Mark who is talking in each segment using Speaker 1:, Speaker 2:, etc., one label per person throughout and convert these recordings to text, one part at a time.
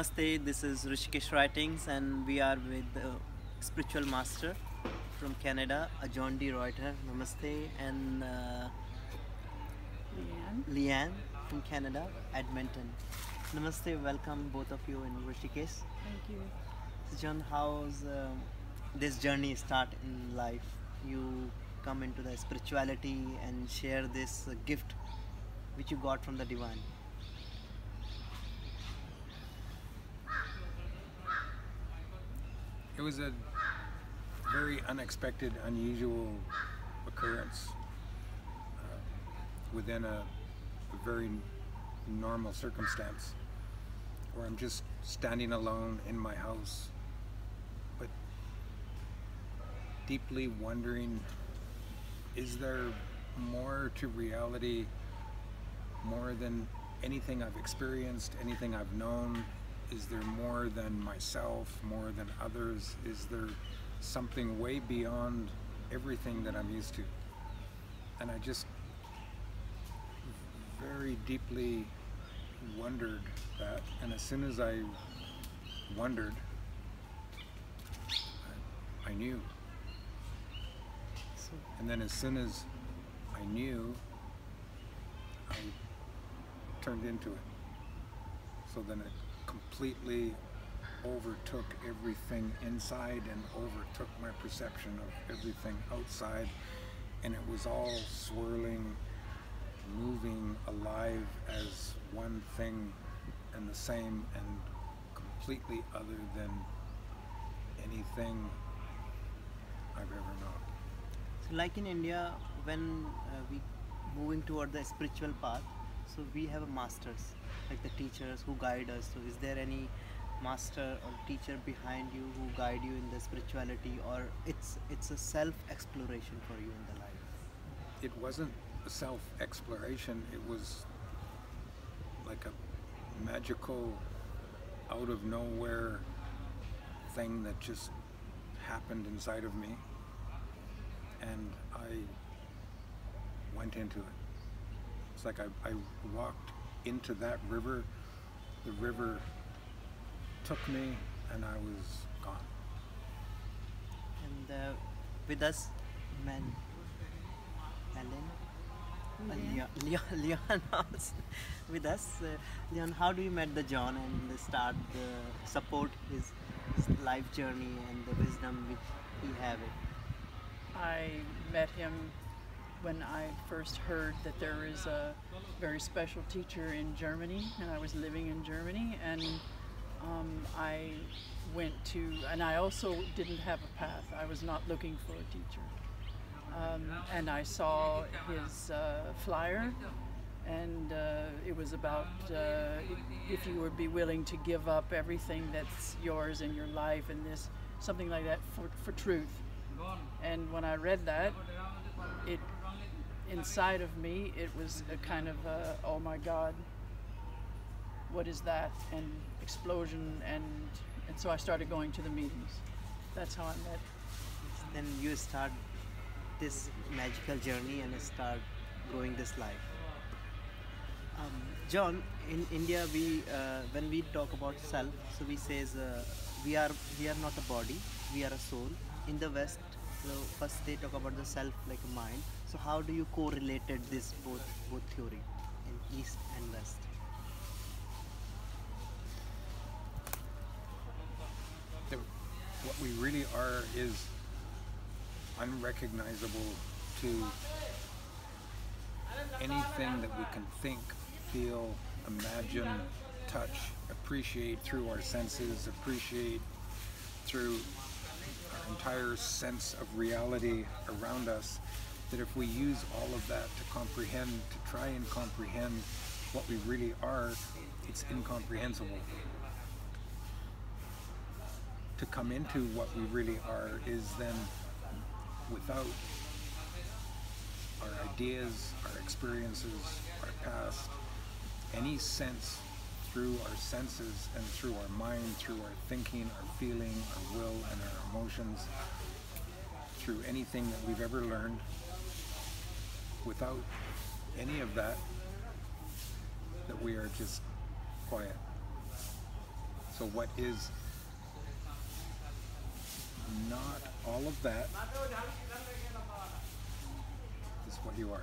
Speaker 1: Uh, namaste, this is Rishikesh Writings, and we are with the spiritual master from Canada, uh, John de Ruiter. Namaste, and uh,
Speaker 2: Leigh Ann.
Speaker 1: Leanne from Canada, Edmonton. Namaste, welcome both of you in Rishikesh.
Speaker 2: Thank you.
Speaker 1: So John, how's um this journey start in life? You come into the spirituality and share this uh, gift which you got from the divine.
Speaker 3: It was a very unexpected, unusual occurrence uh, within a, a very normal circumstance where I'm just standing alone in my house, but deeply wondering is there more to reality, more than anything I've experienced, anything I've known? Is there more than myself, more than others? Is there something way beyond everything that I'm used to? And I just very deeply wondered that. And as soon as I wondered, I, I knew. And then as soon as I knew, I turned into it. So then it completely overtook everything inside and overtook my perception of everything outside. And it was all swirling, moving, alive as one thing and the same and completely other than anything I've ever known.
Speaker 1: So like in India, when uh, we moving toward the spiritual path, so we have a masters, like the teachers who guide us. So is there any master or teacher behind you who guide you in the spirituality, or it's it's a self exploration for you in the life?
Speaker 3: it wasn't a self exploration, it was like a magical, out of nowhere thing that just happened inside of me. And I went into it. It's like I, I walked into that river, the river took me, and I was gone.
Speaker 1: And uh, with us, men, Ellen. Uh, Leon, Leon, Leon was with us. Uh, Leon, how do you met the John and start the support his, his life journey and the wisdom which he have it?
Speaker 2: I met him when I first heard that there is a very special teacher in Germany, and I was living in Germany, and um, I went to, and I also didn't have a path. I was not looking for a teacher. Um, and I saw his uh, flyer, and uh, it was about uh, if you would be willing to give up everything that's yours in your life and this, something like that for, for truth. And when I read that, it inside of me, it was a kind of a, oh my God, what is that? And explosion, and and so I started going to the meetings. That's how I met.
Speaker 1: Then you start this magical journey and start growing this life. Um, John, in India, we uh, when we talk about self, so we says uh, we are we are not a body, we are a soul. In the West, so first they talk about the self like mind. So how do you correlated this both both theory in East and West?
Speaker 3: what we really are is unrecognizable to anything that we can think, feel, imagine, touch, appreciate through our senses, appreciate through entire sense of reality around us. That if we use all of that to comprehend, to try and comprehend what we really are, it's incomprehensible to come into what we really are is then without our ideas, our experiences, our past, any sense through our senses and through our mind, through our thinking, our feeling, our will, and our emotions, through anything that we've ever learned, without any of that, that we are just quiet. So what is not all of that is what you are.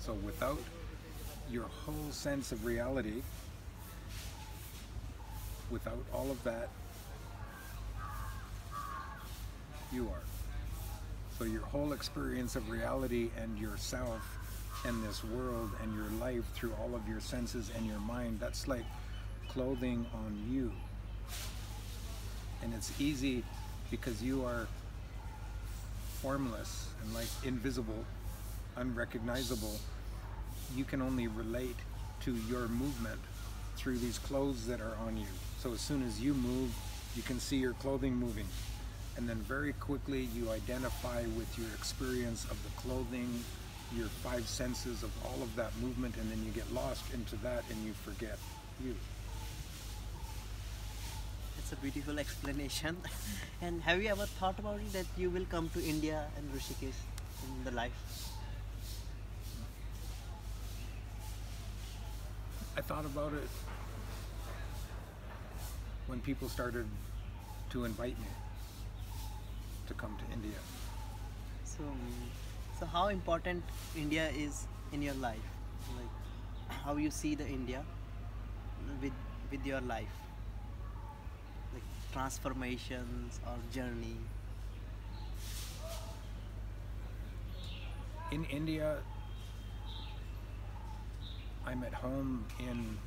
Speaker 3: So without your whole sense of reality, without all of that, you are. So your whole experience of reality and yourself and this world and your life through all of your senses and your mind, that's like clothing on you. And it's easy because you are formless and like invisible, unrecognizable. You can only relate to your movement through these clothes that are on you. So as soon as you move, you can see your clothing moving. And then very quickly you identify with your experience of the clothing, your five senses of all of that movement, and then you get lost into that and you forget you.
Speaker 1: It's a beautiful explanation. and have you ever thought about it that you will come to India and Rishikesh in the life?
Speaker 3: I thought about it when people started to invite me to come to India.
Speaker 1: So, so how important India is in your life? Like how you see the India with with your life? Like transformations or journey?
Speaker 3: In India, I'm at home in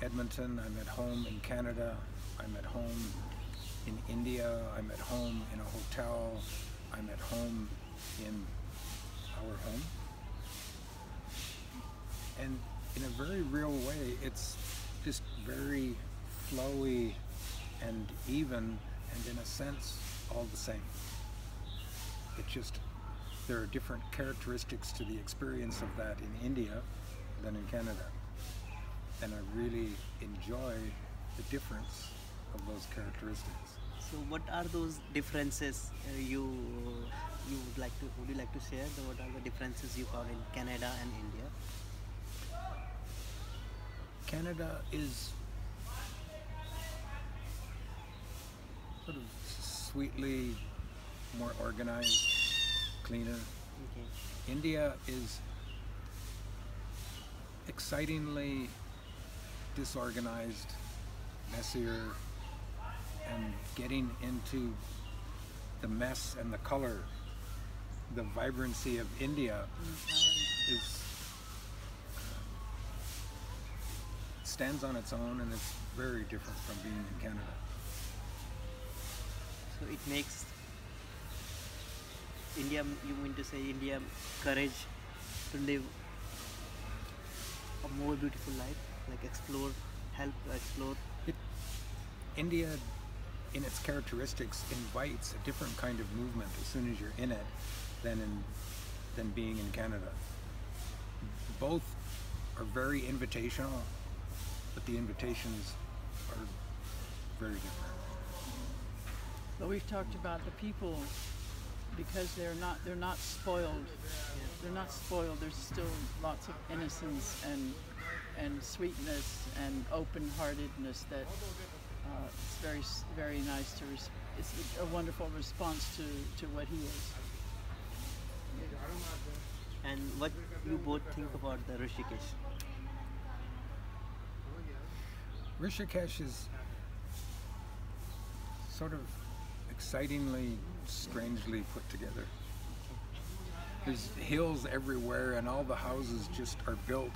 Speaker 3: Edmonton, I'm at home in Canada, I'm at home in India, I'm at home in a hotel, I'm at home in our home. And in a very real way, it's just very flowy and even and in a sense all the same. It just there are different characteristics to the experience of that in India than in Canada. And I really enjoy the difference of those characteristics.
Speaker 1: So what are those differences uh, you you would like to would you like to share? The, what are the differences you found in Canada and India?
Speaker 3: Canada is sort of sweetly more organized, cleaner.
Speaker 1: Okay.
Speaker 3: India is excitingly disorganized, messier, and getting into the mess and the color, the vibrancy of India mm-hmm. is uh, stands on its own and it's very different from being in Canada.
Speaker 1: So it makes India. You mean to say India courage to live a more beautiful life, like explore, help explore.
Speaker 3: It, India, in its characteristics, invites a different kind of movement as soon as you're in it than in than being in Canada. Both are very invitational, but the invitations are very different.
Speaker 2: But we've talked about the people because they're not they're not spoiled. They're not spoiled. There's still lots of innocence and and sweetness and open-heartedness that uh, it's very very nice to. Res- it's a wonderful response to to what he is.
Speaker 1: And what you both think about the Rishikesh?
Speaker 3: Rishikesh is sort of excitingly, strangely put together. There's hills everywhere, and all the houses just are built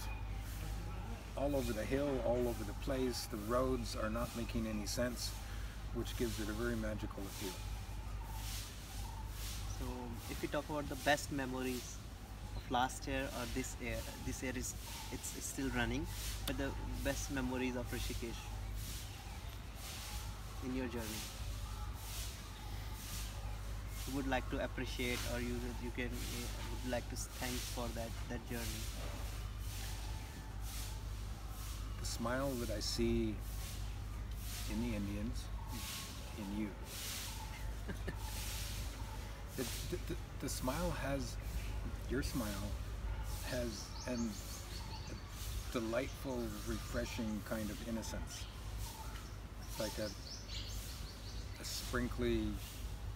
Speaker 3: all over the hill, all over the place. The roads are not making any sense, which gives it a very magical appeal.
Speaker 1: So if we talk about the best memories of last year or this year, this year is it's, it's still running, but the best memories of Rishikesh in your journey. You would like to appreciate, or you you can uh, would like to thank for that that journey.
Speaker 3: The smile that I see in the Indians, in you. the, the, the, the smile has, your smile has, and delightful, refreshing kind of innocence. It's like a, a sprinkly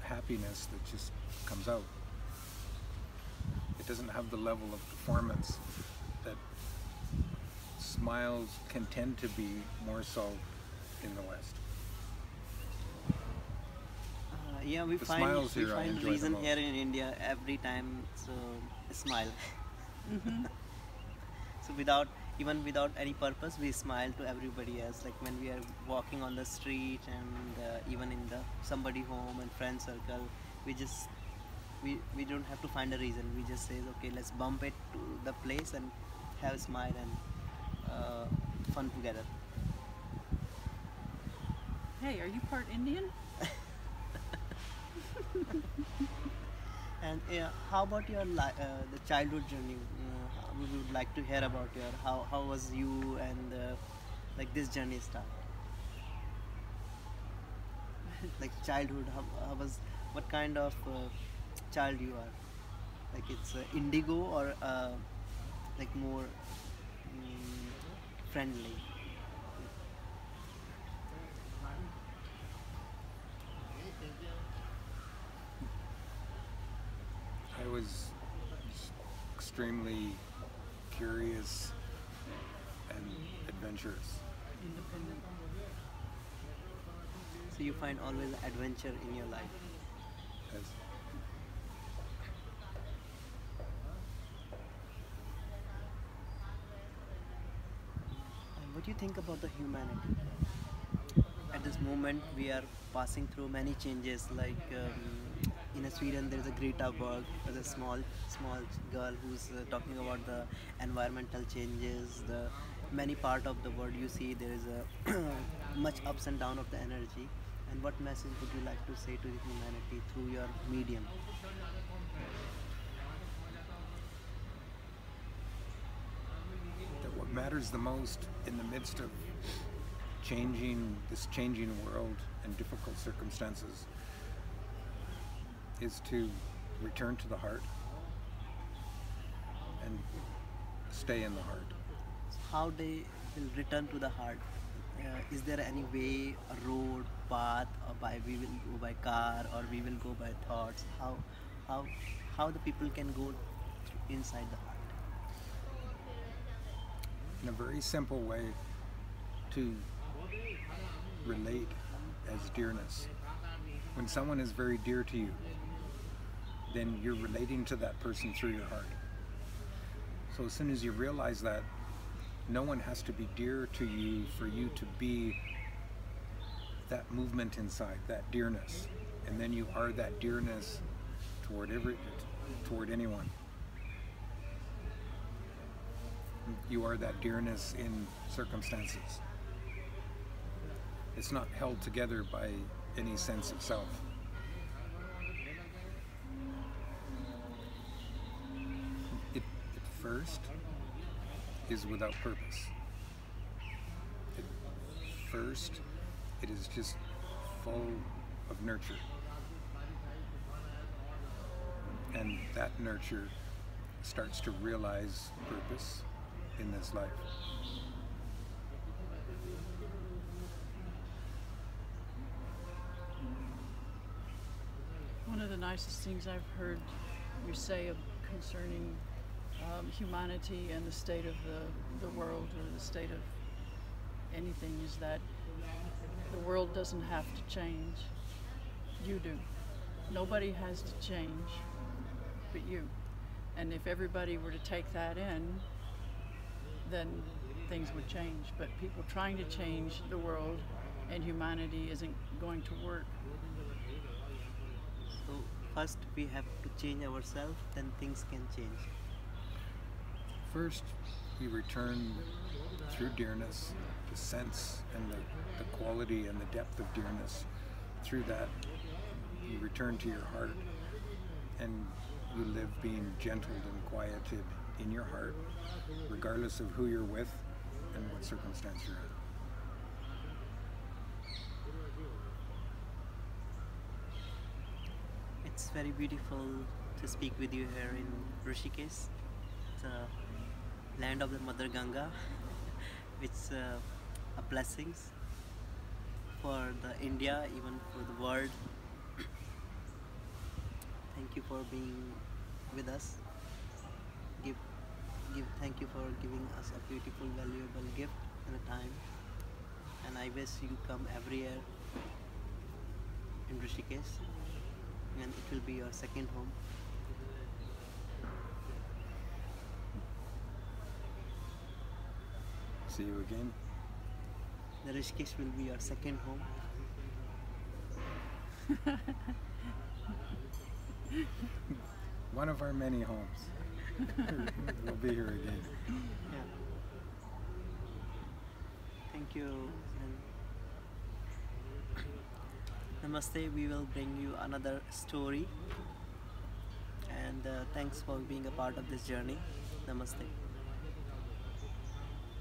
Speaker 3: happiness that just comes out. It doesn't have the level of performance that smiles can tend to be more so in the West.
Speaker 1: Uh, yeah, we
Speaker 3: The
Speaker 1: find
Speaker 3: smiles
Speaker 1: we
Speaker 3: here I
Speaker 1: find
Speaker 3: the
Speaker 1: reason here in India every time. So smile. so without even without any purpose, we smile to everybody else. Like when we are walking on the street and uh, even in the somebody home and friend circle, we just we we don't have to find a reason. We just say, okay, let's bump it to the place and have a smile and uh, fun together.
Speaker 2: Hey, are you part Indian?
Speaker 1: And uh, how about your li- uh, the childhood journey? We would like to hear about your how how was you and uh, like this journey start? like childhood, how, how was what kind of uh, child you are? Like it's uh, indigo or uh, like more mm, friendly?
Speaker 3: I was extremely curious and adventurous.
Speaker 2: Independent.
Speaker 1: So you find always adventure in your life. And what do you think about the humanity? At this moment, we are passing through many changes. Like um, in Sweden, there is a Greta Berg, as a small, small girl who's uh, talking about the environmental changes. The many part of the world you see there is a much ups and down of the energy. And what message would you like to say to humanity through your medium?
Speaker 3: that what matters the most in the midst of changing this changing world and difficult circumstances is to return to the heart and stay in the heart.
Speaker 1: how they will return to the heart. Uh, is there any way, a road, path, or by we will go by car, or we will go by thoughts? How, how, how the people can go inside the heart?
Speaker 3: in a very simple way to relate as dearness. When someone is very dear to you, then you're relating to that person through your heart. So as soon as you realize that, no one has to be dear to you for you to be that movement inside, that dearness. And then you are that dearness toward every toward anyone. you are that dearness in circumstances. It's not held together by any sense of self. First is without purpose. First, it is just full of nurture. And that nurture starts to realize purpose in this life.
Speaker 2: One of the nicest things I've heard you say concerning um, humanity and the state of the, the world or the state of anything is that the world doesn't have to change. You do. Nobody has to change but you. And if everybody were to take that in, then things would change. But people trying to change the world and humanity isn't going to work.
Speaker 1: So first we have to change ourselves, then things can change.
Speaker 3: First, you return through dearness, the sense and the, the quality and the depth of dearness. Through that, you return to your heart and you live being gentled and quieted in your heart, regardless of who you're with and what circumstance you're in.
Speaker 1: It's very beautiful to speak with you here in Rishikesh. It's a land of the Mother Ganga, which uh, a blessings for the India, even for the world. thank you for being with us. Give, give. Thank you for giving us a beautiful, valuable gift and a time. And I wish you come every year in Rishikesh, and it will be your second home.
Speaker 3: See you again.
Speaker 1: The Rishikesh will be your second home.
Speaker 3: One of our many homes. we'll be here again.
Speaker 1: Yeah. Thank you. And Namaste. We will bring you another story. And uh, thanks for being a part of this journey. Namaste.